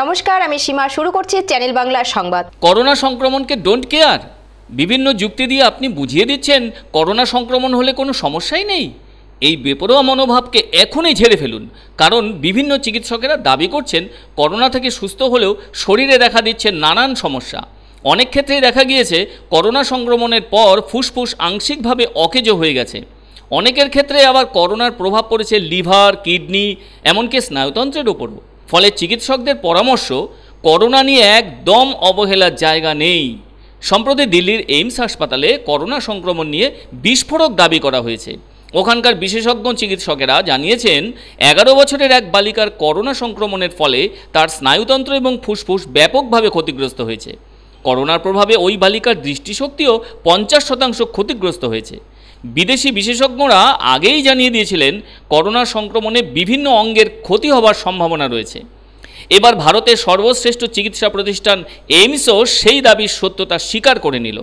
নমস্কার, আমি সীমা। শুরু করছি চ্যানেল বাংলা সংবাদ। করোনা সংক্রমণকে ডোন্ট কেয়ার বিভিন্ন যুক্তি দিয়ে আপনি বুঝিয়ে দিচ্ছেন, করোনা সংক্রমণ হলে কোনো সমস্যাই নেই। এই বেপরোয়া মনোভাবকে এখনই ঝেড়ে ফেলুন। কারণ বিভিন্ন চিকিৎসকেরা দাবি করছেন, করোনা থেকে সুস্থ হলেও শরীরে দেখা দিচ্ছে নানান সমস্যা। অনেক ক্ষেত্রেই দেখা গিয়েছে, করোনা সংক্রমণের পর ফুসফুস আংশিকভাবে অকেজো হয়ে গেছে। অনেকের ক্ষেত্রে আবার করোনার প্রভাব পড়েছে লিভার, কিডনি, এমনকি স্নায়ুতন্ত্রের ওপরও ফলে চিকিৎসকদের পরামর্শ, করোনা নিয়ে একদম অবহেলার জায়গা নেই। সম্প্রতি দিল্লির এইমস হাসপাতালে করোনা সংক্রমণ নিয়ে বিস্ফোরক দাবি করা হয়েছে। ওখানকার বিশেষজ্ঞ চিকিৎসকেরা জানিয়েছেন, এগারো বছরের এক বালিকার করোনা সংক্রমণের ফলে তার স্নায়ুতন্ত্র এবং ফুসফুস ব্যাপকভাবে ক্ষতিগ্রস্ত হয়েছে। করোনার প্রভাবে ওই বালিকার দৃষ্টিশক্তিও পঞ্চাশ শতাংশ ক্ষতিগ্রস্ত হয়েছে। বিদেশি বিশেষজ্ঞরা আগেই জানিয়ে দিয়েছিলেন, করোনা সংক্রমণে বিভিন্ন অঙ্গের ক্ষতি হবার সম্ভাবনা রয়েছে। এবার ভারতের সর্বশ্রেষ্ঠ চিকিৎসা প্রতিষ্ঠান এইমসও সেই দাবির সত্যতা স্বীকার করে নিল।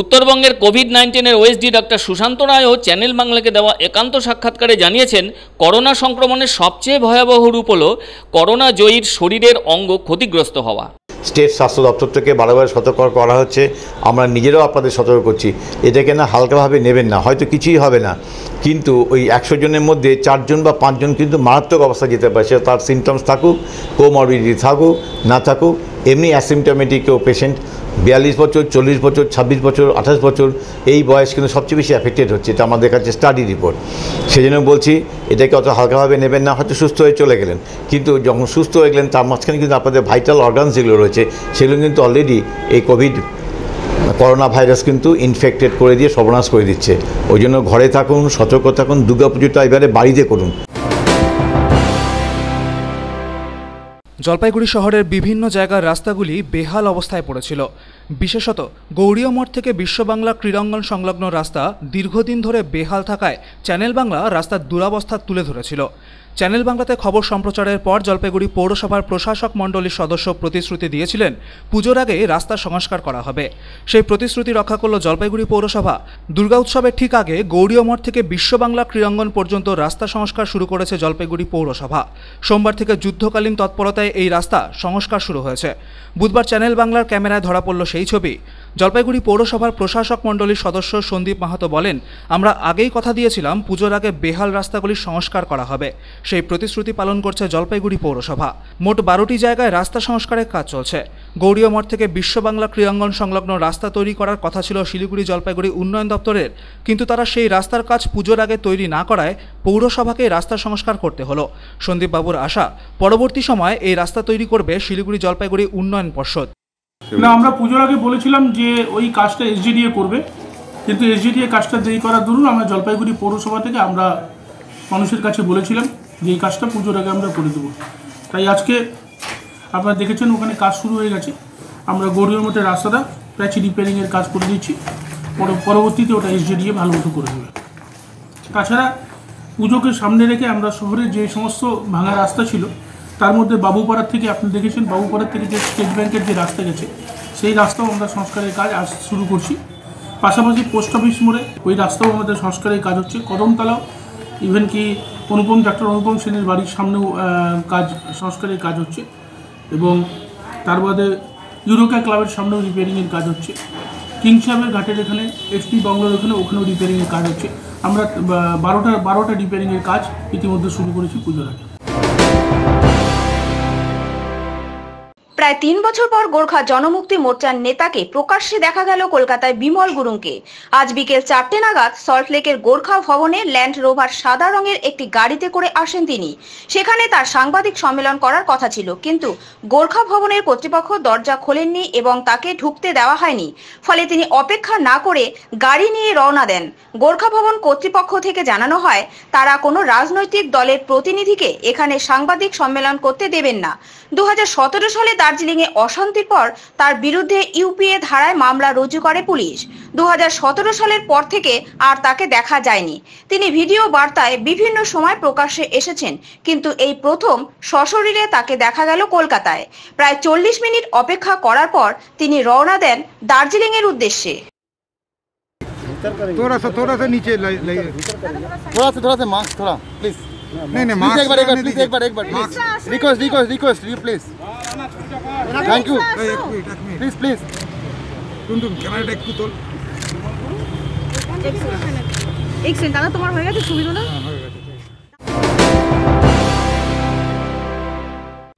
উত্তরবঙ্গের কোভিড নাইন্টিনের ওএসডি ডক্টর সুশান্ত রায়ও চ্যানেল বাংলাকে দেওয়া একান্ত সাক্ষাৎকারে জানিয়েছেন, করোনা সংক্রমণের সবচেয়ে ভয়াবহ রূপ হল করোনা জয়ীর শরীরের অঙ্গ ক্ষতিগ্রস্ত হওয়া। স্টেট স্বাস্থ্য দপ্তর থেকে বারবার সতর্ক করা হচ্ছে। আমরা নিজেরাও আপনাদের সতর্ক করছি। এটাকে না হালকাভাবে নেবেন না। হয়তো কিছুই হবে না। কিন্তু ওই একশো জনের মধ্যে চারজন বা পাঁচজন কিন্তু মারাত্মক অবস্থা যেতে পারে। সে তার সিমটমস থাকুক কোমরবিডিটি থাকুক, না থাকুক, এমনি অ্যাসিমটোমেটিক কেউ পেশেন্ট বিয়াল্লিশ বছর, চল্লিশ বছর, ছাব্বিশ বছর, আঠাশ বছর, এই বয়স কিন্তু সবচেয়ে বেশি অ্যাফেক্টেড হচ্ছে, এটা আমাদের কাছে স্টাডি রিপোর্ট সেই জন্য বলছি, এটাকে অত হালকাভাবে নেবেন না, হয়তো সুস্থ হয়ে চলে গেলেন। কিন্তু যখন সুস্থ হয়ে গেলেন, তার মাঝখানে কিন্তু আপনাদের ভাইটাল অর্গানস যেগুলো রয়েছে, সেগুলো কিন্তু অলরেডি এই কোভিড করোনা ভাইরাস কিন্তু ইনফেক্টেড করে দিয়ে সর্বনাশ করে দিচ্ছে। ওই জন্য ঘরে থাকুন, সতর্ক থাকুন, দুর্গাপুজোটা এবারে বাড়িতে করুন। জলপাইগুড়ি শহরের বিভিন্ন জায়গার রাস্তাগুলি বেহাল অবস্থায় পড়েছিল। বিশেষত গৌরীয় মঠ থেকে বিশ্ববাংলা ক্রীড়াঙ্গন সংলগ্ন রাস্তা দীর্ঘদিন ধরে বেহাল থাকায় চ্যানেল বাংলা রাস্তার দুরবস্থা তুলে ধরেছিল। চ্যানেল বাংলাতে খবর সম্প্রচারের পর জলপাইগুড়ি পৌরসভার প্রশাসক মণ্ডলীর সদস্য প্রতিশ্রুতি দিয়েছিলেন, পুজোর আগে রাস্তা সংস্কার করা হবে। সেই প্রতিশ্রুতি রক্ষা করল জলপাইগুড়ি পৌরসভা। দুর্গা উৎসবের ঠিক আগে গৌরীয় মঠ থেকে বিশ্ববাংলা ক্রীড়াঙ্গন পর্যন্ত রাস্তা সংস্কার শুরু করেছে জলপাইগুড়ি পৌরসভা। সোমবার থেকে যুদ্ধকালীন তৎপরতায় এই রাস্তা সংস্কার শুরু হয়েছে। বুধবার চ্যানেল বাংলার ক্যামেরায় ধরা পড়ল সেই ছবি। জলপাইগুড়ি পৌরসভার প্রশাসক মণ্ডলীর সদস্য সন্দীপ মাহাতো বলেন, আমরা আগেই কথা দিয়েছিলাম, পুজোর আগে বেহাল রাস্তাগুলির সংস্কার করা হবে। সেই প্রতিশ্রুতি পালন করছে জলপাইগুড়ি পৌরসভা। মোট বারোটি জায়গায় রাস্তা সংস্কারের কাজ চলছে। গৌরীয় মঠ থেকে বিশ্ববাংলা ক্রীড়াঙ্গন সংলগ্ন রাস্তা তৈরি করার কথা ছিল শিলিগুড়ি জলপাইগুড়ি উন্নয়ন দপ্তরের। কিন্তু তারা সেই রাস্তার কাজ পুজোর আগে তৈরি না করায় পৌরসভাকে রাস্তা সংস্কার করতে হলো। সন্দীপবাবুর আশা, পরবর্তী সময়ে এই রাস্তা তৈরি করবে শিলিগুড়ি জলপাইগুড়ি উন্নয়ন পর্ষদ। না, আমরা পুজোর আগে বলেছিলাম যে ওই কাজটা এসডিডিএ করবে। কিন্তু এসডিডিএ কাজটা দেরি করার দরুন আমরা জলপাইগুড়ি পৌরসভা থেকে আমরা মানুষের কাছে বলেছিলাম যে এই কাজটা পুজোর আগে আমরা করে দেবো। তাই আজকে আপনারা দেখেছেন ওখানে কাজ শুরু হয়ে গেছে। আমরা গৌরীয় মঠের রাস্তাটা প্যাচ রিপেয়ারিংয়ের কাজ করে দিচ্ছি পর- পরবর্তীতে ওটা এসডিডিএ ভালো মতো করে দেবে। তাছাড়া পুজোকে সামনে রেখে আমরা শহরে যে সমস্ত ভাঙা রাস্তা ছিল তার মধ্যে বাবুপাড়ার থেকে আপনি দেখেছেন, বাবুপাড়ার থেকে যে স্টেট ব্যাংকের যে রাস্তা গেছে, সেই রাস্তাও আমরা সংস্কারের কাজ আজ শুরু করছি। পাশাপাশি পোস্ট অফিস মোড়ে ওই রাস্তাও আমাদের সংস্কারের কাজ হচ্ছে। কদমতলাও ইভেন কি অনুপম, ডাক্তার অনুপম সেনের বাড়ির সামনেও কাজ, সংস্কারের কাজ হচ্ছে। এবং তার বাদে ইউরোকা ক্লাবের সামনেও রিপেয়ারিংয়ের কাজ হচ্ছে। কিং সাহেবের ঘাটের এখানে এসপি বাংলার ওখানে ওখানেও রিপেয়ারিংয়ের কাজ হচ্ছে। আমরা বারোটা বারোটা রিপেয়ারিংয়ের কাজ ইতিমধ্যে শুরু করেছি পুজোর আগে। প্রায় তিন বছর পর গোর্খা জনমুক্তি মোর্চার নেতাকে প্রকাশ্যে দেখা গেল কলকাতায় বিমল গুরুংকে। আজ বিকেল চারটে নাগাদ সল্টলেকের গোর্খা ভবনে ল্যান্ড রোভার সাদা রঙের একটি গাড়িতে করে আসেন তিনি। সেখানে তার সাংবাদিক সম্মেলন করার কথা ছিল, কিন্তু গোর্খা ভবনের কর্তৃপক্ষ দরজা খোলেননি এবং তাকে ঢুকতে দেওয়া হয়নি। ফলে তিনি অপেক্ষা না করে গাড়ি নিয়ে রওনা দেন। গোর্খা ভবন কর্তৃপক্ষ থেকে জানানো হয়, তারা কোনো রাজনৈতিক দলের প্রতিনিধিকে এখানে সাংবাদিক সম্মেলন করতে দেবেন না। দু হাজার সতেরো সালে দার্জিলিং এ অশান্তির পর তার বিরুদ্ধে ইউপিএ ধারায় মামলা রুজু করে পুলিশ দু সালের পর থেকে আর তাকে দেখা যায়নি তিনি ভিডিও বার্তায় বিভিন্ন সময় প্রকাশ্যে এসেছেন কিন্তু এই প্রথম সশরীরে তাকে দেখা গেল কলকাতায় প্রায় চল্লিশ মিনিট অপেক্ষা করার পর তিনি রওনা দেন দার্জিলিং এর উদ্দেশ্যে थोड़ा सा थोड़ा सा नीचे ले- ले- थोड़ा सा थोड़ा सा मास्क थोड़ा प्लीज नहीं नहीं प्लीज एक बार एक बार मास्क प्लीज एक बार एक बार please request request request you please thank you এই এক মিনিট এক মিনিট প্লিজ প্লিজ টুনটুন ক্যামেরাটা একটু তোল এক সেকেন্ড দাদা তোমার হয়ে গেছে ছবি তোলা হ্যাঁ হয়ে গেছে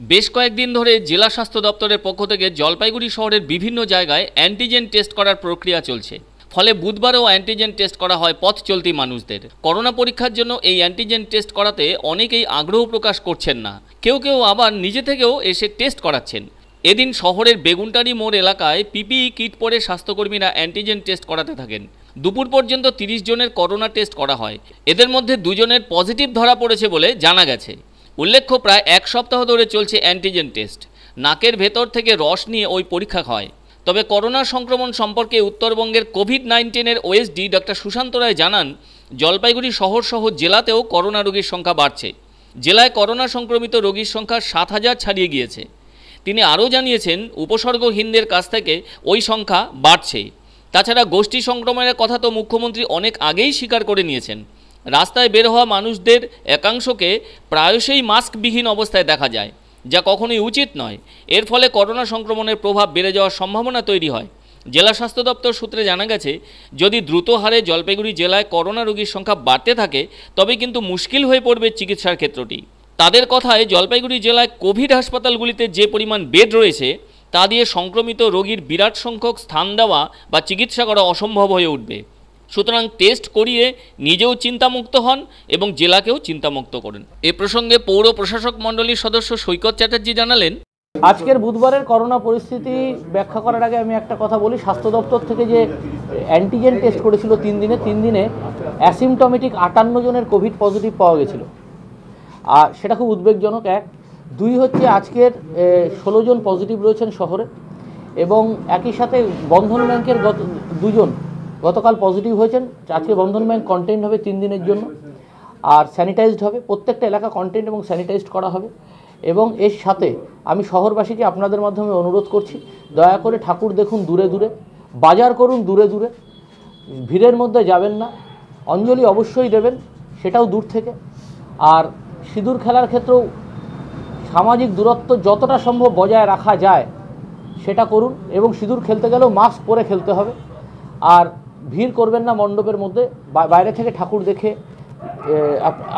বেশ কয়েকদিন ধরে জেলা স্বাস্থ্য দপ্তরের পক্ষ থেকে জলপাইগুড়ি শহরের বিভিন্ন জায়গায় অ্যান্টিজেন টেস্ট করার প্রক্রিয়া চলছে ফলে বুধবারও অ্যান্টিজেন টেস্ট করা হয় পথ চলতি মানুষদের। করোনা পরীক্ষার জন্য এই অ্যান্টিজেন টেস্ট করাতে অনেকেই আগ্রহ প্রকাশ করছেন না। কেউ কেউ আবার নিজে থেকেও এসে টেস্ট করাচ্ছেন। এদিন শহরের বেগুনটারি মোড় এলাকায় পিপিই কিট পরে স্বাস্থ্যকর্মীরা অ্যান্টিজেন টেস্ট করাতে থাকেন। দুপুর পর্যন্ত তিরিশ জনের করোনা টেস্ট করা হয়। এদের মধ্যে দুজনের পজিটিভ ধরা পড়েছে বলে জানা গেছে। উল্লেখ্য প্রায় এক সপ্তাহ ধরে চলছে অ্যান্টিজেন টেস্ট নাকের ভেতর থেকে রস নিয়ে ওই পরীক্ষা হয়। তবে করোনা সংক্রমণ সম্পর্কে উত্তরবঙ্গের কোভিড নাইন্টিনের ওএসডি ডক্টর সুশান্ত রায় জানান, জলপাইগুড়ি শহর সহ জেলাতেও করোনা রোগীর সংখ্যা বাড়ছে। জেলায় করোনা সংক্রমিত রোগীর সংখ্যা সাত হাজার ছাড়িয়ে গিয়েছে। তিনি আরও জানিয়েছেন উপসর্গহীনদের কাছ থেকে ওই সংখ্যা বাড়ছে। তাছাড়া গোষ্ঠী সংক্রমণের কথা তো মুখ্যমন্ত্রী অনেক আগেই স্বীকার করে নিয়েছেন। রাস্তায় বের হওয়া মানুষদের একাংশকে প্রায়শই মাস্কবিহীন অবস্থায় দেখা যায়। যা কখনোই উচিত নয়। এর ফলে করোনা সংক্রমণের প্রভাব বেড়ে যাওয়ার সম্ভাবনা তৈরি হয়। জেলা স্বাস্থ্য দপ্তর সূত্রে জানা গেছে, যদি দ্রুত হারে জলপাইগুড়ি জেলায় করোনা রোগীর সংখ্যা বাড়তে থাকে, তবে কিন্তু মুশকিল হয়ে পড়বে চিকিৎসার ক্ষেত্রটি। তাদের কথায়, জলপাইগুড়ি জেলায় কোভিড হাসপাতালগুলিতে যে পরিমাণ বেড রয়েছে, তা দিয়ে সংক্রমিত রোগীর বিরাট সংখ্যক স্থান দেওয়া বা চিকিৎসা করা অসম্ভব হয়ে উঠবে। সুতরাং টেস্ট করিয়ে নিজেও চিন্তামুক্ত হন এবং জেলাকেও চিন্তামুক্ত করেন। এ প্রসঙ্গে পৌর প্রশাসক মণ্ডলীর সদস্য সৈকত চ্যাটার্জি জানালেন, আজকের বুধবারের করোনা পরিস্থিতি ব্যাখ্যা করার আগে আমি একটা কথা বলি, স্বাস্থ্য দপ্তর থেকে যে অ্যান্টিজেন টেস্ট করেছিল তিন দিনে তিন দিনে অ্যাসিমটমেটিক আটান্ন জনের কোভিড পজিটিভ পাওয়া গেছিল। আর সেটা খুব উদ্বেগজনক, এক। দুই হচ্ছে আজকের ষোলো জন পজিটিভ রয়েছেন শহরে এবং একই সাথে বন্ধন ব্যাংকের গত দুজন গতকাল পজিটিভ হয়েছেন। আজকে বন্ধন ব্যাংক কন্টেন্ট হবে তিন দিনের জন্য। আর স্যানিটাইজড হবে। প্রত্যেকটা এলাকা কন্টেন্ট এবং স্যানিটাইজড করা হবে। এবং এর সাথে আমি শহরবাসীকে আপনাদের মাধ্যমে অনুরোধ করছি, দয়া করে ঠাকুর দেখুন দূরে দূরে, বাজার করুন দূরে দূরে। ভিড়ের মধ্যে যাবেন না। অঞ্জলি অবশ্যই দেবেন, সেটাও দূর থেকে। আর সিঁদুর খেলার ক্ষেত্রেও সামাজিক দূরত্ব যতটা সম্ভব বজায় রাখা যায়, সেটা করুন। এবং সিঁদুর খেলতে গেলেও মাস্ক পরে খেলতে হবে। আর ভিড় করবেন না মণ্ডপের মধ্যে বাইরে থেকে ঠাকুর দেখে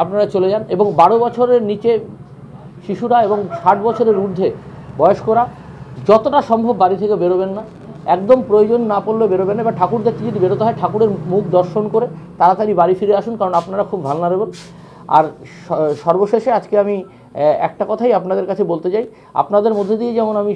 আপনারা চলে যান। এবং বারো বছরের নিচে শিশুরা এবং ষাট বছরের ঊর্ধ্বে বয়স্করা যতটা সম্ভব বাড়ি থেকে বেরোবেন না। একদম প্রয়োজন না পড়লে বেরোবেন না। বা ঠাকুর দেখতে যদি বেরোতে হয়, ঠাকুরের মুখ দর্শন করে তাড়াতাড়ি বাড়ি ফিরে আসুন, কারণ আপনারা খুব ভালনারেবল আর সর্বশেষে আজকে আমি একটা কথাই আপনাদের কাছে বলতে চাই। আপনাদের মধ্যে দিয়ে যেমন আমি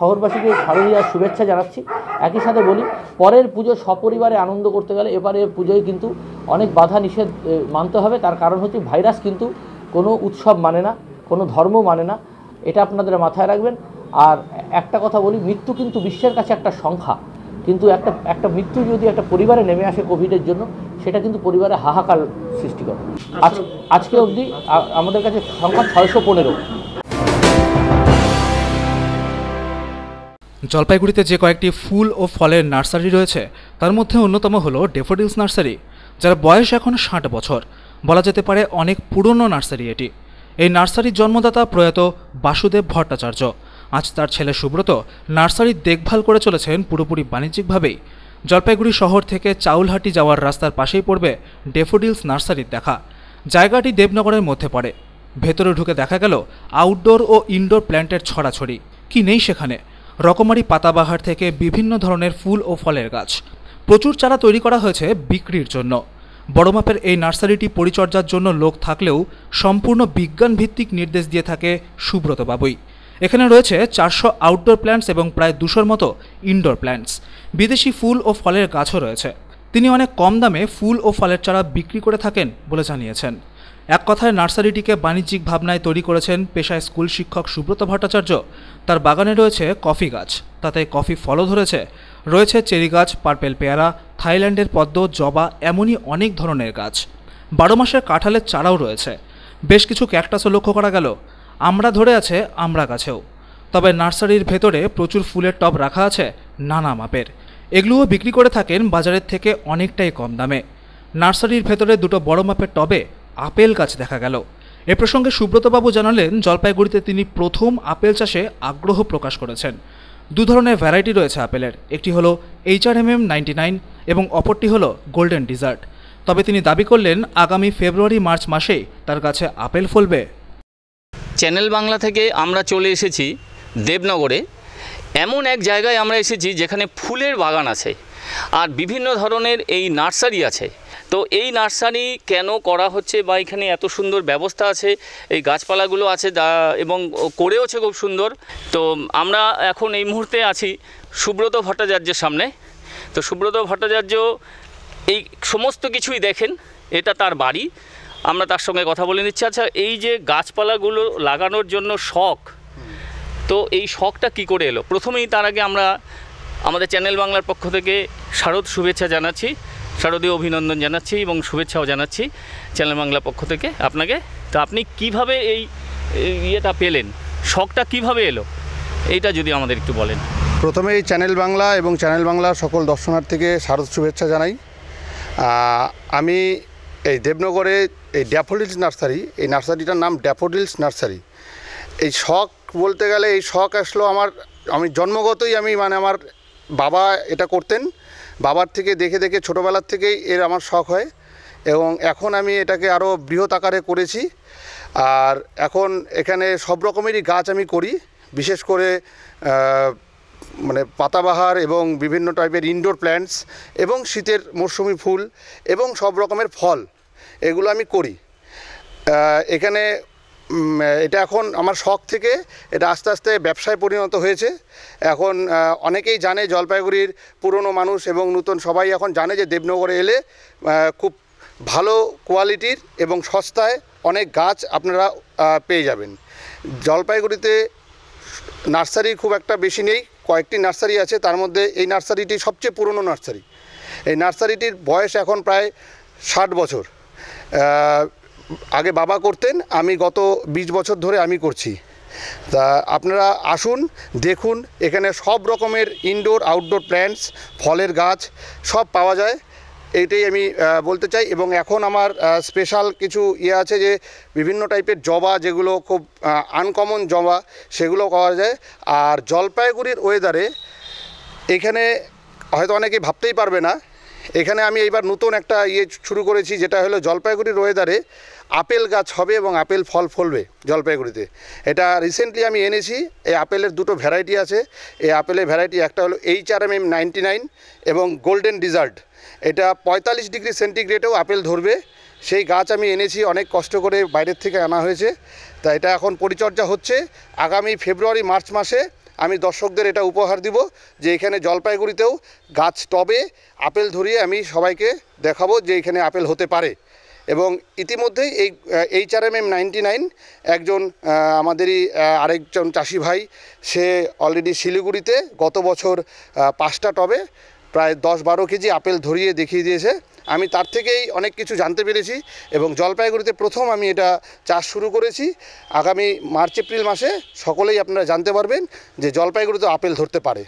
শহরবাসীকে শারদীয়ার শুভেচ্ছা জানাচ্ছি, একই সাথে বলি, পরের পুজো সপরিবারে আনন্দ করতে গেলে এবারের পুজোয় কিন্তু অনেক বাধা নিষেধ মানতে হবে। তার কারণ হচ্ছে ভাইরাস কিন্তু কোনো উৎসব মানে না, কোনো ধর্ম মানে না। এটা আপনাদের মাথায় রাখবেন। আর একটা কথা বলি, মৃত্যু কিন্তু বিশ্বের কাছে একটা সংখ্যা। কিন্তু একটা একটা মৃত্যু যদি একটা পরিবারে নেমে আসে কোভিডের জন্য, সেটা কিন্তু পরিবারে হাহাকার সৃষ্টি করে। আজ, আজকে অবধি আমাদের কাছে সংখ্যা ছয়শো পনেরো। জলপাইগুড়িতে যে কয়েকটি ফুল ও ফলের নার্সারি রয়েছে, তার মধ্যে অন্যতম হলো ডেফোডিলস নার্সারি, যার বয়স এখন ষাট বছর। বলা যেতে পারে অনেক পুরনো নার্সারি এটি। এই নার্সারির জন্মদাতা প্রয়াত বাসুদেব ভট্টাচার্য। আজ তার ছেলে সুব্রত নার্সারির দেখভাল করে চলেছেন পুরোপুরি বাণিজ্যিকভাবেই জলপাইগুড়ি শহর থেকে চাউলহাটি যাওয়ার রাস্তার পাশেই পড়বে ডেফোডিলস নার্সারির দেখা। জায়গাটি দেবনগরের মধ্যে পড়ে। ভেতরে ঢুকে দেখা গেল আউটডোর ও ইনডোর প্ল্যান্টের ছড়াছড়ি। কি নেই সেখানে? রকমারি পাতাবাহার থেকে বিভিন্ন ধরনের ফুল ও ফলের গাছ। প্রচুর চারা তৈরি করা হয়েছে বিক্রির জন্য। বড় মাপের এই নার্সারিটি পরিচর্যার জন্য লোক থাকলেও সম্পূর্ণ বিজ্ঞান ভিত্তিক নির্দেশ দিয়ে থাকে সুব্রত বাবুই এখানে রয়েছে চারশো আউটডোর প্ল্যান্টস এবং প্রায় দুশোর মতো ইনডোর প্ল্যান্টস বিদেশি ফুল ও ফলের গাছও রয়েছে। তিনি অনেক কম দামে ফুল ও ফলের চারা বিক্রি করে থাকেন বলে জানিয়েছেন। এক কথায় নার্সারিটিকে বাণিজ্যিক ভাবনায় তৈরি করেছেন পেশায় স্কুল শিক্ষক সুব্রত ভট্টাচার্য। তার বাগানে রয়েছে কফি গাছ। তাতে কফি ফলও ধরেছে। রয়েছে চেরি গাছ, পার্পেল পেয়ারা, থাইল্যান্ডের পদ্ম, জবা, এমনই অনেক ধরনের গাছ। বারো মাসের কাঁঠালের চারাও রয়েছে। বেশ কিছু ক্যাকটাসও লক্ষ্য করা গেল। আমরা ধরে আছে আমরা গাছেও। তবে নার্সারির ভেতরে প্রচুর ফুলের টব রাখা আছে নানা মাপের। এগুলোও বিক্রি করে থাকেন বাজারের থেকে অনেকটাই কম দামে। নার্সারির ভেতরে দুটো বড় মাপের টবে আপেল গাছ দেখা গেল। এ প্রসঙ্গে সুব্রতবাবু জানালেন, জলপাইগুড়িতে তিনি প্রথম আপেল চাষে আগ্রহ প্রকাশ করেছেন। দু ধরনের ভ্যারাইটি রয়েছে আপেলের। একটি হলো এইচআরএমএম নাইনটি নাইন এবং অপরটি হলো গোল্ডেন ডিজার্ট তবে তিনি দাবি করলেন, আগামী ফেব্রুয়ারি মার্চ মাসেই তার কাছে আপেল ফলবে। চ্যানেল বাংলা থেকে আমরা চলে এসেছি দেবনগরে। এমন এক জায়গায় আমরা এসেছি যেখানে ফুলের বাগান আছে আর বিভিন্ন ধরনের এই নার্সারি আছে। তো এই নার্সারি কেন করা হচ্ছে বা এখানে এত সুন্দর ব্যবস্থা আছে? এই গাছপালাগুলো আছে এবং করেওছে খুব সুন্দর। তো আমরা এখন এই মুহূর্তে আছি সুব্রত ভট্টাচার্যের সামনে। তো সুব্রত ভট্টাচার্য এই সমস্ত কিছুই দেখেন, এটা তার বাড়ি। আমরা তার সঙ্গে কথা বলে নিচ্ছি। আচ্ছা এই যে গাছপালাগুলো লাগানোর জন্য শখ, তো এই শখটা কি করে এলো? প্রথমেই তার আগে আমরা আমাদের চ্যানেল বাংলার পক্ষ থেকে শারদ শুভেচ্ছা জানাচ্ছি, শারদীয় অভিনন্দন জানাচ্ছি এবং শুভেচ্ছাও জানাচ্ছি চ্যানেল বাংলার পক্ষ থেকে আপনাকে। তো আপনি কীভাবে এই ইয়েটা পেলেন? শখটা কীভাবে এলো? এইটা যদি আমাদের একটু বলেন। প্রথমে এই চ্যানেল বাংলা এবং চ্যানেল বাংলার সকল দর্শনার্থীকে শারদ শুভেচ্ছা জানাই। আমি এই দেবনগরে এই ড্যাফোডিলস নার্সারি, এই নার্সারিটার নাম ড্যাফোডিলস নার্সারি। এই শখ বলতে গেলে এই শখ আসলো আমার, আমি জন্মগতই আমি মানে আমার বাবা এটা করতেন। বাবার থেকে দেখে দেখে ছোটোবেলার থেকেই এর আমার শখ হয় এবং এখন আমি এটাকে আরও বৃহৎ আকারে করেছি। আর এখন এখানে সব রকমেরই গাছ আমি করি, বিশেষ করে মানে পাতাবাহার এবং বিভিন্ন টাইপের ইনডোর প্ল্যান্টস এবং শীতের মরশুমি ফুল এবং সব রকমের ফল। এগুলো আমি করি। এখানে এটা এখন আমার শখ থেকে এটা আস্তে আস্তে ব্যবসায় পরিণত হয়েছে। এখন অনেকেই জানে জলপাইগুড়ির পুরনো মানুষ এবং নতুন সবাই এখন জানে যে দেবনগরে এলে খুব ভালো কোয়ালিটির এবং সস্তায় অনেক গাছ আপনারা পেয়ে যাবেন। জলপাইগুড়িতে নার্সারি খুব একটা বেশি নেই, কয়েকটি নার্সারি আছে, তার মধ্যে এই নার্সারিটি সবচেয়ে পুরনো নার্সারি। এই নার্সারিটির বয়স এখন প্রায় ষাট বছর। আগে বাবা করতেন, আমি গত বিশ বছর ধরে আমি করছি। তা আপনারা আসুন, দেখুন, এখানে সব রকমের ইনডোর আউটডোর প্ল্যান্টস ফলের গাছ, সব পাওয়া যায়। এইটাই আমি বলতে চাই, এবং এখন আমার স্পেশাল কিছু ইয়ে আছে যে, বিভিন্ন টাইপের জবা যেগুলো খুব আনকমন জবা, সেগুলো পাওয়া যায়। আর জলপাইগুড়ির ওয়েদারে এখানে হয়তো অনেকে ভাবতেই পারবে না এখানে আমি এইবার নতুন একটা ইয়ে শুরু করেছি, যেটা হলো জলপাইগুড়ির ওয়েদারে আপেল গাছ হবে এবং আপেল ফল ফলবে জলপাইগুড়িতে। এটা রিসেন্টলি আমি এনেছি, এই আপেলের দুটো ভ্যারাইটি আছে। এই আপেলের ভ্যারাইটি একটা হলো H R M M ninety nine এবং গোল্ডেন ডিজার্ট এটা পঁয়তাল্লিশ ডিগ্রি সেন্টিগ্রেডেও আপেল ধরবে। সেই গাছ আমি এনেছি, অনেক কষ্ট করে বাইরের থেকে আনা হয়েছে। তা এটা এখন পরিচর্যা হচ্ছে। আগামী ফেব্রুয়ারি মার্চ মাসে আমি দর্শকদের এটা উপহার দিব যে এখানে জলপাইগুড়িতেও গাছ টবে আপেল ধরিয়ে আমি সবাইকে দেখাবো যে এখানে আপেল হতে পারে। এবং ইতিমধ্যেই এই H R M M ninety nine একজন আমাদেরই আরেকজন চাষি ভাই, সে অলরেডি শিলিগুড়িতে গত বছর পাঁচটা টবে প্রায় দশ বারো কেজি আপেল ধরিয়ে দেখিয়ে দিয়েছে। আমি তার থেকেই অনেক কিছু জানতে পেরেছি এবং জলপাইগুড়িতে প্রথম আমি এটা চাষ শুরু করেছি। আগামী মার্চ এপ্রিল মাসে সকলেই আপনারা জানতে পারবেন যে জলপাইগুড়িতে আপেল ধরতে পারে।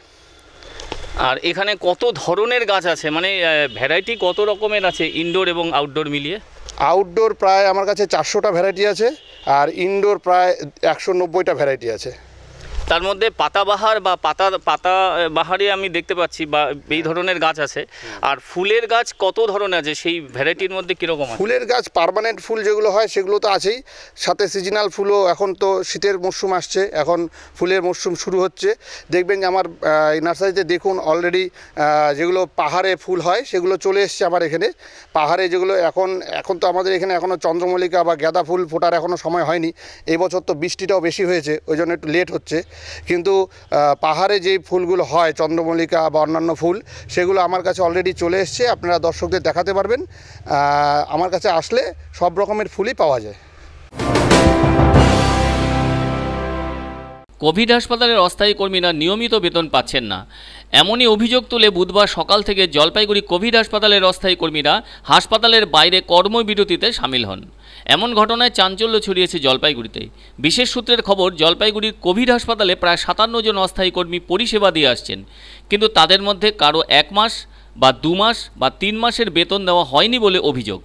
আর এখানে কত ধরনের গাছ আছে? মানে ভ্যারাইটি কত রকমের আছে ইনডোর এবং আউটডোর মিলিয়ে? আউটডোর প্রায় আমার কাছে চারশোটা ভ্যারাইটি আছে আর ইনডোর প্রায় একশো নব্বইটা ভ্যারাইটি আছে। তার মধ্যে পাতাবাহার বা পাতা পাতা বাহারে আমি দেখতে পাচ্ছি বা এই ধরনের গাছ আছে। আর ফুলের গাছ কত ধরনের আছে? সেই ভ্যারাইটির মধ্যে কীরকম ফুলের গাছ পারমানেন্ট ফুল যেগুলো হয় সেগুলো তো আছেই। সাথে সিজনাল ফুলও এখন তো শীতের মরশুম আসছে। এখন ফুলের মরশুম শুরু হচ্ছে। দেখবেন যে আমার এই নার্সারিতে দেখুন অলরেডি যেগুলো পাহাড়ে ফুল হয় সেগুলো চলে এসছে আমার এখানে। পাহাড়ে যেগুলো এখন এখন তো আমাদের এখানে এখনও চন্দ্রমল্লিকা বা গাঁদা ফুল ফোটার এখনও সময় হয়নি। এই বছর তো বৃষ্টিটাও বেশি হয়েছে ওই জন্য একটু লেট হচ্ছে। কিন্তু পাহাড়ে যে ফুলগুলো হয়, চন্দ্রমল্লিকা বা অন্যান্য ফুল, সেগুলো আমার কাছে অলরেডি চলে এসছে, আপনারা দর্শকদের দেখাতে পারবেন। আমার কাছে আসলে সব রকমের ফুলই পাওয়া যায়। কোভিড হাসপাতালের অস্থায়ী কর্মীরা নিয়মিত বেতন পাচ্ছেন না। এমনই অভিযোগ তুলে বুধবার সকাল থেকে জলপাইগুড়ি কোভিড হাসপাতালের অস্থায়ী কর্মীরা হাসপাতালের বাইরে কর্মবিরতিতে সামিল হন। এমন ঘটনায় চাঞ্চল্য ছড়িয়েছে জলপাইগুড়িতে। বিশেষ সূত্রের খবর, জলপাইগুড়ির কোভিড হাসপাতালে প্রায় সাতান্ন জন অস্থায়ী কর্মী পরিষেবা দিয়ে আসছেন। কিন্তু তাদের মধ্যে কারও এক মাস বা দু মাস বা তিন মাসের বেতন দেওয়া হয়নি বলে অভিযোগ।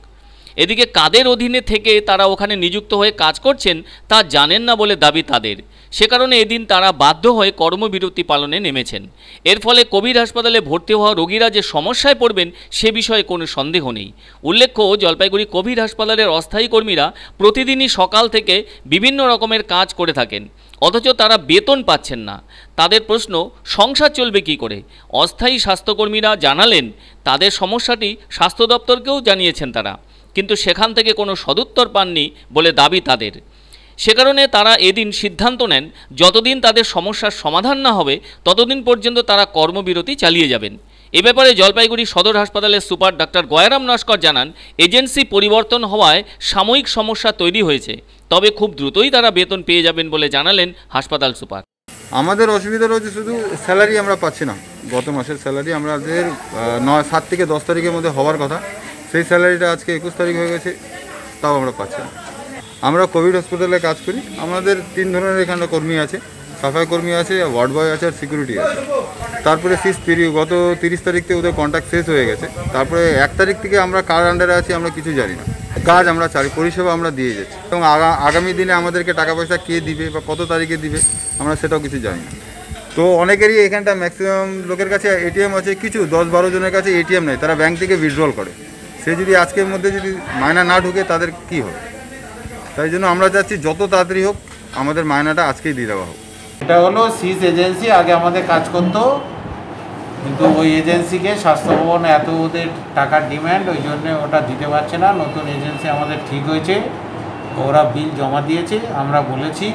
এদিকে কাদের অধীনে থেকে তারা ওখানে নিযুক্ত হয়ে কাজ করছেন তা জানেন না বলে দাবি তাদের। সে কারণে এদিন তারা বাধ্য হয়ে কর্মবিরতি পালনে নেমেছেন। এর ফলে কোভিড হাসপাতালে ভর্তি হওয়া রোগীরা যে সমস্যায় পড়বেন সে বিষয়ে কোনো সন্দেহ নেই। উল্লেখ্য, জলপাইগুড়ি কোভিড হাসপাতালের অস্থায়ী কর্মীরা প্রতিদিনই সকাল থেকে বিভিন্ন রকমের কাজ করে থাকেন, অথচ তারা বেতন পাচ্ছেন না। তাদের প্রশ্ন, সংসার চলবে কি করে? অস্থায়ী স্বাস্থ্যকর্মীরা জানালেন, তাদের সমস্যাটি স্বাস্থ্য দপ্তরকেও জানিয়েছেন তারা, কিন্তু সেখান থেকে কোনো সদুত্তর পাননি বলে দাবি তাদের। সে কারণে তারা এদিন সিদ্ধান্ত নেন, যতদিন তাদের সমস্যার সমাধান না হবে, ততদিন পর্যন্ত তারা কর্মবিরতি চালিয়ে যাবেন। এ ব্যাপারে জলপাইগুড়ি সদর হাসপাতালের সুপার ডাক্তার গয়ারাম নস্কর জানান, এজেন্সি পরিবর্তন হওয়ায় সাময়িক সমস্যা তৈরি হয়েছে, তবে খুব দ্রুতই তারা বেতন পেয়ে যাবেন বলে জানালেন হাসপাতাল সুপার। আমাদের অসুবিধা রয়েছে শুধু স্যালারি আমরা পাচ্ছি না। গত মাসের স্যালারি আমাদের নয়, সাত থেকে দশ তারিখের মধ্যে হওয়ার কথা। সেই স্যালারিটা আজকে একুশ তারিখ হয়ে গেছে, তাও আমরা পাচ্ছি না। আমরা কোভিড হসপিটালে কাজ করি। আমাদের তিন ধরনের এখানে কর্মী আছে। সাফাই কর্মী আছে, ওয়ার্ড বয় আছে আর সিকিউরিটি আছে। তারপরে সিস পিরিয়ড গত তিরিশ তারিখ থেকে ওদের কন্ট্যাক্ট শেষ হয়ে গেছে। তারপরে এক তারিখ থেকে আমরা কার আন্ডারে আছি আমরা কিছু জানি না। কাজ আমরা চাই পরিষেবা আমরা দিয়ে যাচ্ছি। এবং আগামী দিনে আমাদেরকে টাকা পয়সা কে দিবে বা কত তারিখে দিবে, আমরা সেটাও কিছু জানি না। তো অনেকেরই এখানটা ম্যাক্সিমাম লোকের কাছে এটিএম আছে, কিছু দশ বারো জনের কাছে এটিএম নেই। তারা ব্যাংক থেকে উইথড্রল করে। সে যদি আজকের মধ্যে যদি মায়না না ঢুকে তাদের কি হবে? তাই জন্য আমরা চাচ্ছি যত তাড়াতাড়ি হোক, আমাদের মায়নাটা আজকেই দিয়ে দেওয়া হোক। এটা হলো সিস এজেন্সি, আগে আমাদের কাজ করতো। কিন্তু ওই এজেন্সিকে স্বাস্থ্য ভবন এত ওদের টাকার ডিমান্ড, ওই জন্য ওটা দিতে পারছে না। নতুন এজেন্সি আমাদের ঠিক হয়েছে। ওরা বিল জমা দিয়েছে। আমরা বলেছি,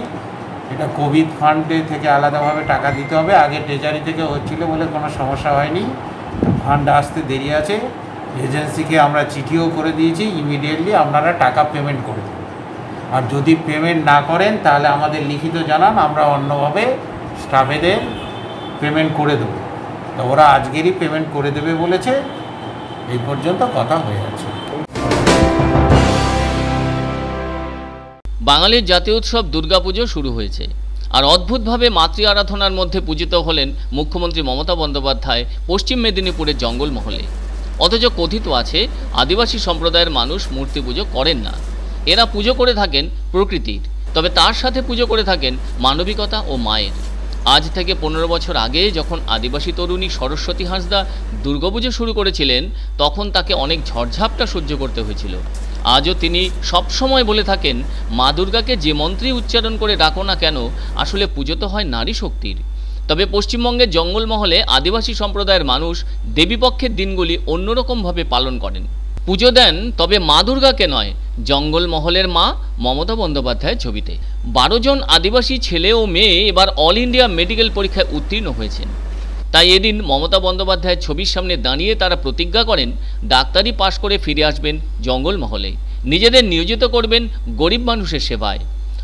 এটা কোভিড ফান্ডে থেকে আলাদাভাবে টাকা দিতে হবে। আগে ট্রেজারি থেকে হচ্ছিল বলে কোনো সমস্যা হয়নি। ফান্ড আসতে দেরি আছে। এজেন্সিকে আমরা চিঠিও করে দিয়েছি। ইমিডিয়েটলি আপনারা টাকা পেমেন্ট করে দেবেন আর যদি পেমেন্ট না করেন, তাহলে আমাদের লিখিত জানান, আমরা অন্যভাবে স্টাফেদের পেমেন্ট করে দেবো। তো ওরা আজকেরই পেমেন্ট করে দেবে বলেছে। এই পর্যন্ত কথা হয়ে আছে। বাঙালির জাতীয় উৎসব দুর্গাপুজো শুরু হয়েছে। আর অদ্ভুতভাবে মাতৃ আরাধনার মধ্যে পূজিত হলেন মুখ্যমন্ত্রী মমতা বন্দ্যোপাধ্যায় পশ্চিম মেদিনীপুরের জঙ্গলমহলে। অথচ কথিত আছে, আদিবাসী সম্প্রদায়ের মানুষ মূর্তি পুজো করেন না। এরা পুজো করে থাকেন প্রকৃতির, তবে তার সাথে পুজো করে থাকেন মানবিকতা ও মায়ের। আজ থেকে পনেরো বছর আগে যখন আদিবাসী তরুণী সরস্বতী হাঁসদা দুর্গাপুজো শুরু করেছিলেন, তখন তাকে অনেক ঝড়ঝাপটা সহ্য করতে হয়েছিল। আজও তিনি সবসময় বলে থাকেন, মা দুর্গাকে যে মন্ত্রী উচ্চারণ করে ডাকো না কেন, আসলে পুজো তো হয় নারী শক্তির। তবে পশ্চিমবঙ্গের জঙ্গলমহলে আদিবাসী সম্প্রদায়ের মানুষ দেবীপক্ষের দিনগুলি অন্যরকমভাবে পালন করেন। পুজো দেন তবে মা দুর্গাকে নয়, জঙ্গলমহলের মা মমতা বন্দ্যোপাধ্যায়ের ছবিতে। বারো জন আদিবাসী ছেলে ও মেয়ে এবার অল ইন্ডিয়া মেডিকেল পরীক্ষায় উত্তীর্ণ হয়েছেন। তাই এদিন মমতা বন্দ্যোপাধ্যায়ের ছবির সামনে দাঁড়িয়ে তারা প্রতিজ্ঞা করেন, ডাক্তারি পাশ করে ফিরে আসবেন জঙ্গলমহলে। নিজেদের নিয়োজিত করবেন গরিব মানুষের সেবায়।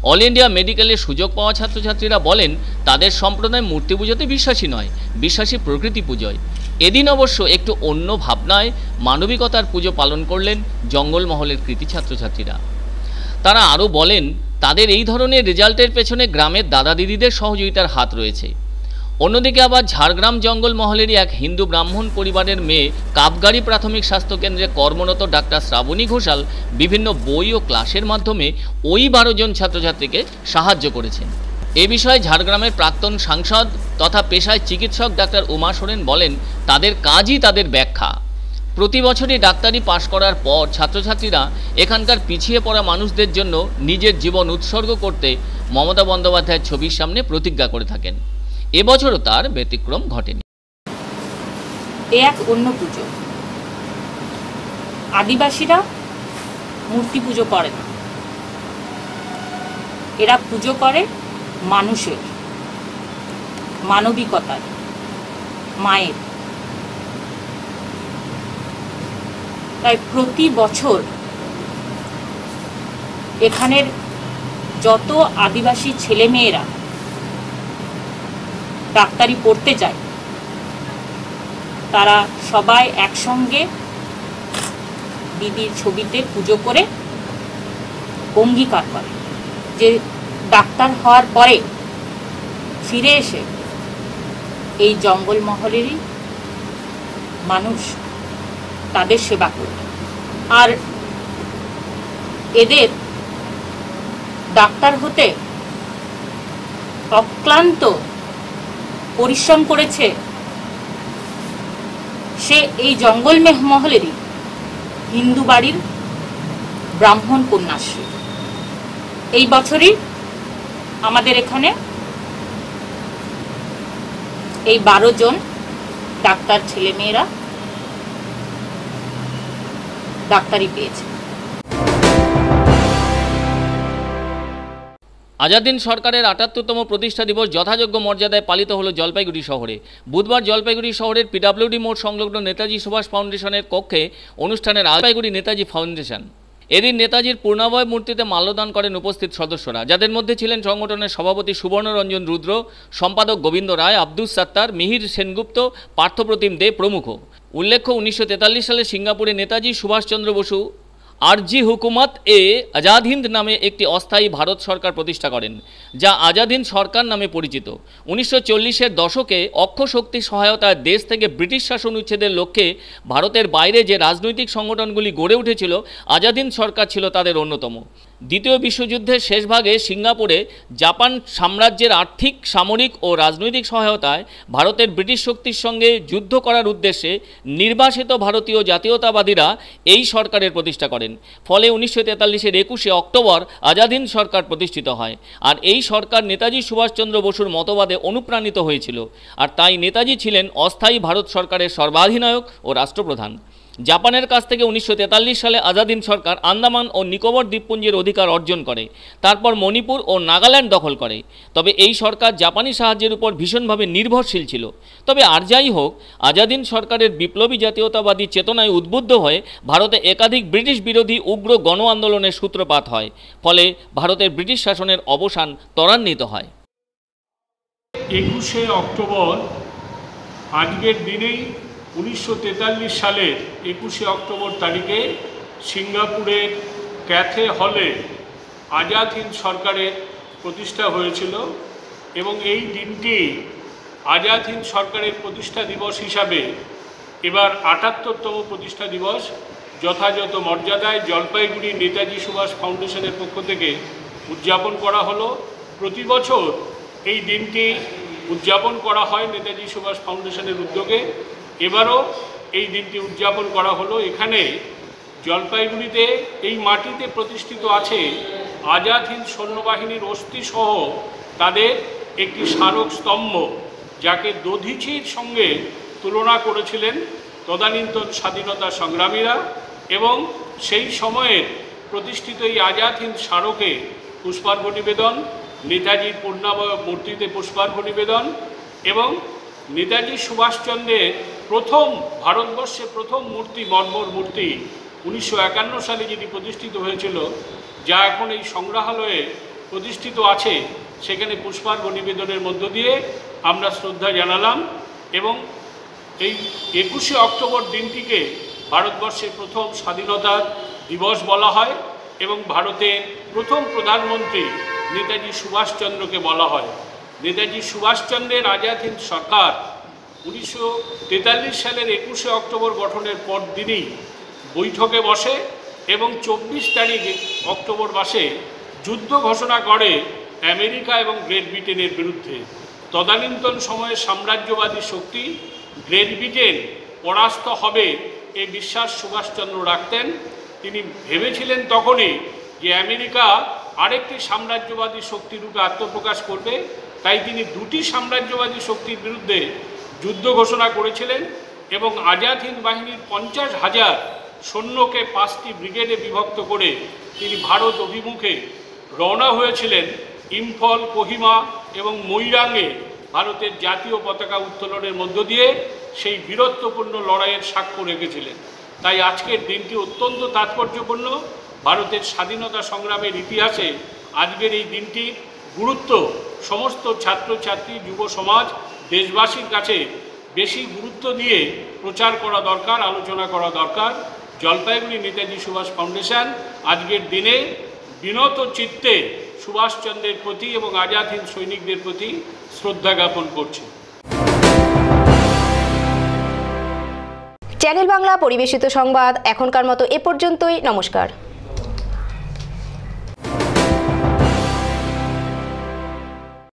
অল ইন্ডিয়া মেডিকেলের সুযোগ পাওয়া ছাত্রছাত্রীরা বলেন, তাদের সম্প্রদায় মূর্তি পুজোতে বিশ্বাসী নয়, বিশ্বাসী প্রকৃতি পুজোয়। এদিন অবশ্য একটু অন্য ভাবনায় মানবিকতার পুজো পালন করলেন জঙ্গলমহলের কৃতি ছাত্রছাত্রীরা। তারা আরও বলেন, তাদের এই ধরনের রেজাল্টের পেছনে গ্রামের দাদা দিদিদের সহযোগিতার হাত রয়েছে। অন্যদিকে আবার ঝাড়গ্রাম জঙ্গলমহলেরই এক হিন্দু ব্রাহ্মণ পরিবারের মেয়ে কাপগাড়ি প্রাথমিক স্বাস্থ্যকেন্দ্রে কর্মরত ডাক্তার শ্রাবণী ঘোষাল বিভিন্ন বই ও ক্লাসের মাধ্যমে ওই বারো জন ছাত্রছাত্রীকে সাহায্য করেছেন। এ বিষয়ে ঝাড়গ্রামের প্রাক্তন সাংসদ তথা পেশায় চিকিৎসক ডাক্তার উমা সোরেন বলেন, তাদের কাজই তাদের ব্যাখ্যা। প্রতি বছরই ডাক্তারি পাশ করার পর ছাত্রছাত্রীরা এখানকার পিছিয়ে পড়া মানুষদের জন্য নিজের জীবন উৎসর্গ করতে মমতা বন্দ্যোপাধ্যায়ের ছবির সামনে প্রতিজ্ঞা করে থাকেন। এবছরও তার ব্যতিক্রম ঘটেনি। এ এক অন্য পুজো। আদিবাসীরা মূর্তি পুজো করে না। এরা পুজো করে মানুষের, মানবিকতার, মায়ের। তাই প্রতি বছর এখানের যত আদিবাসী ছেলেমেয়েরা ডাক্তারি পড়তে যায়। তারা সবাই একসঙ্গে দিদির ছবিতে পুজো করে অঙ্গীকার করে। যে ডাক্তার হওয়ার পরে ফিরে এসে এই জঙ্গলমহলেরই মানুষ তাদের সেবা করবে। আর এদের ডাক্তার হতে অক্লান্ত পরিশ্রম করেছে, সে এই জঙ্গল মেহ- মহলেরই হিন্দু বাড়ির ব্রাহ্মণ কন্যাশ্রী। এই বছরই আমাদের এখানে এই বারো জন ডাক্তার ছেলেমেয়েরা ডাক্তারি পেয়েছে। আজাদিন সরকারের আটাত্তরতম প্রতিষ্ঠা দিবস যথাযোগ্য মর্যাদায় পালিত হলো জলপাইগুড়ি শহরে। বুধবার জলপাইগুড়ি শহরের পিডাব্লিউডি মোড় সংলগ্ন নেতাজি সুভাষ ফাউন্ডেশনের কক্ষে অনুষ্ঠানের জলপাইগুড়ি নেতাজি ফাউন্ডেশন। এদিন নেতাজির পূর্ণাবয় মূর্তিতে মাল্যদান করেন উপস্থিত সদস্যরা। যাদের মধ্যে ছিলেন সংগঠনের সভাপতি সুবর্ণরঞ্জন রুদ্র, সম্পাদক গোবিন্দ রায়, আব্দুস সাত্তার, মিহির সেনগুপ্ত, পার্থপ্রতিম দে প্রমুখ। উল্লেখ্য, উনিশশো তেতাল্লিশ সালে সিঙ্গাপুরে নেতাজি সুভাষচন্দ্র বসু আরজি হুকুমত এ আজাদ হিন্দ নামে একটি অস্থায়ী ভারত সরকার প্রতিষ্ঠা করেন, যা আজাদ হিন্দ সরকার নামে পরিচিত। উনিশশো চল্লিশের দশকে অক্ষ শক্তি সহায়তায় দেশ থেকে ব্রিটিশ শাসন উচ্ছেদের লক্ষ্যে ভারতের বাইরে যে রাজনৈতিক সংগঠনগুলি গড়ে উঠেছিল, আজাদ হিন্দ সরকার ছিল তাদের অন্যতম। দ্বিতীয় বিশ্বযুদ্ধের শেষ ভাগে সিঙ্গাপুরে জাপান সাম্রাজ্যের আর্থিক, সামরিক ও রাজনৈতিক সহায়তায় ভারতের ব্রিটিশ শক্তির সঙ্গে যুদ্ধ করার উদ্দেশ্যে নির্বাসিত ভারতীয় জাতীয়তাবাদীরা এই সরকারের প্রতিষ্ঠা করেন। ফলে উনিশশো তেতাল্লিশের একুশে অক্টোবর আজাদিন সরকার প্রতিষ্ঠিত হয়। আর এই সরকার নেতাজি সুভাষচন্দ্র বসুর মতবাদে অনুপ্রাণিত হয়েছিল। আর তাই নেতাজি ছিলেন অস্থায়ী ভারত সরকারের সর্বাধিনায়ক ও রাষ্ট্রপ্রধান। জাপানের কাছ থেকে উনিশশো তেতাল্লিশ সালে আজাদিন সরকার আন্দামান ও নিকোবর দ্বীপপুঞ্জের অধিকার অর্জন করে, তারপর মণিপুর ও নাগাল্যান্ড দখল করে। তবে এই সরকার জাপানি সাহায্যের উপর ভীষণভাবে নির্ভরশীল ছিল। তবে আর যাই হোক, আজাদিন সরকারের বিপ্লবী জাতীয়তাবাদী চেতনায় উদ্বুদ্ধ হয়ে ভারতে একাধিক ব্রিটিশ বিরোধী উগ্র গণ আন্দোলনের সূত্রপাত হয়, ফলে ভারতের ব্রিটিশ শাসনের অবসান ত্বরান্বিত হয়। একুশে অক্টোবর, আজকের দিনেই উনিশশো তেতাল্লিশ সালের একুশে অক্টোবর তারিখে সিঙ্গাপুরের ক্যাথে হলে আজাদ হিন্দ সরকারের প্রতিষ্ঠা হয়েছিল এবং এই দিনটি আজাদ হিন্দ সরকারের প্রতিষ্ঠা দিবস হিসাবে এবার আটাত্তরতম প্রতিষ্ঠা দিবস যথাযথ মর্যাদায় জলপাইগুড়ি নেতাজি সুভাষ ফাউন্ডেশনের পক্ষ থেকে উদযাপন করা হলো। প্রতি বছর এই দিনটি উদযাপন করা হয় নেতাজি সুভাষ ফাউন্ডেশনের উদ্যোগে। এবারও এই দিনটি উদযাপন করা হলো। এখানে জলপাইগুড়িতে এই মাটিতে প্রতিষ্ঠিত আছে আজাদ হিন্দ সৈন্যবাহিনীর অস্থিসহ তাদের একটি স্মারক স্তম্ভ, যাকে দধিচির সঙ্গে তুলনা করেছিলেন তদানীন্তন স্বাধীনতা সংগ্রামীরা এবং সেই সময়ের প্রতিষ্ঠিত এই আজাদ হিন্দ স্মারকে পুষ্পার্ঘ নিবেদন, নেতাজির পূর্ণাবয় মূর্তিতে পুষ্পার্ঘ নিবেদন এবং নেতাজি সুভাষচন্দ্রের প্রথম ভারতবর্ষে প্রথম মূর্তি, মর্মর মূর্তি উনিশশো একান্ন সালে যেটি প্রতিষ্ঠিত হয়েছিল, যা এখন এই সংগ্রহালয়ে প্রতিষ্ঠিত আছে, সেখানে পুষ্পার্ঘ নিবেদনের মধ্য দিয়ে আমরা শ্রদ্ধা জানালাম এবং এই একুশে অক্টোবর দিনটিকে ভারতবর্ষের প্রথম স্বাধীনতা দিবস বলা হয় এবং ভারতের প্রথম প্রধানমন্ত্রী নেতাজি সুভাষচন্দ্রকে বলা হয়। নেতাজি সুভাষচন্দ্রের আজাদ হিন্দ সরকার উনিশশো তেতাল্লিশ সালের একুশে অক্টোবর গঠনের পর দিনই বৈঠকে বসে এবং চব্বিশ তারিখ অক্টোবর মাসে যুদ্ধ ঘোষণা করে আমেরিকা এবং গ্রেট ব্রিটেনের বিরুদ্ধে। তদানীন্তন সময়ে সাম্রাজ্যবাদী শক্তি গ্রেট ব্রিটেন পরাস্ত হবে এ বিশ্বাস সুভাষচন্দ্র রাখতেন। তিনি ভেবেছিলেন তখনই যে আমেরিকা আরেকটি সাম্রাজ্যবাদী শক্তিরূপে আত্মপ্রকাশ করবে। তাই তিনি দুটি সাম্রাজ্যবাদী শক্তির বিরুদ্ধে যুদ্ধ ঘোষণা করেছিলেন এবং আজাদ হিন্দ বাহিনীর পঞ্চাশ হাজার সৈন্যকে পাঁচটি ব্রিগেডে বিভক্ত করে তিনি ভারত অভিমুখে রওনা হয়েছিলেন ইম্ফল, কোহিমা এবং মৈরাঙ্গে ভারতের জাতীয় পতাকা উত্তোলনের মধ্য দিয়ে সেই বীরত্বপূর্ণ লড়াইয়ের সাক্ষ্য রেখেছিলেন। তাই আজকের দিনটি অত্যন্ত তাৎপর্যপূর্ণ। ভারতের স্বাধীনতা সংগ্রামের ইতিহাসে আজকের এই দিনটির গুরুত্ব সমস্ত ছাত্রছাত্রী, যুব সমাজ দেশবাসীর কাছে বেশি গুরুত্ব দিয়ে প্রচার করা দরকার, আলোচনা করা দরকার। জলপাইগুড়ি নেতাজি সুভাষ ফাউন্ডেশন আজকের দিনে বিনত চিত্তে সুভাষচন্দ্রের প্রতি এবং আজাদ হিন্দ সৈনিকদের প্রতি শ্রদ্ধা জ্ঞাপন করছে। চ্যানেল বাংলা পরিবেশিত সংবাদ, এখনকার মতো এ পর্যন্তই। নমস্কার।